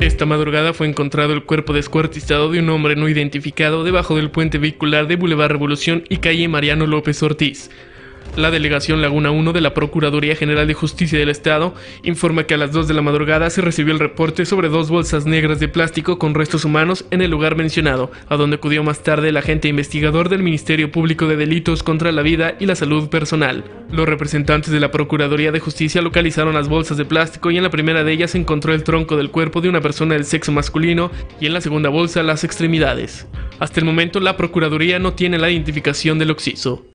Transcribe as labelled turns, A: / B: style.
A: Esta madrugada fue encontrado el cuerpo descuartizado de un hombre no identificado debajo del puente vehicular de Boulevard Revolución y calle Mariano López Ortiz. La delegación Laguna 1 de la Procuraduría General de Justicia del Estado informa que a las 2 de la madrugada se recibió el reporte sobre dos bolsas negras de plástico con restos humanos en el lugar mencionado, a donde acudió más tarde el agente investigador del Ministerio Público de Delitos contra la Vida y la Salud Personal. Los representantes de la Procuraduría de Justicia localizaron las bolsas de plástico y en la primera de ellas se encontró el tronco del cuerpo de una persona del sexo masculino y en la segunda bolsa las extremidades. Hasta el momento la Procuraduría no tiene la identificación del occiso.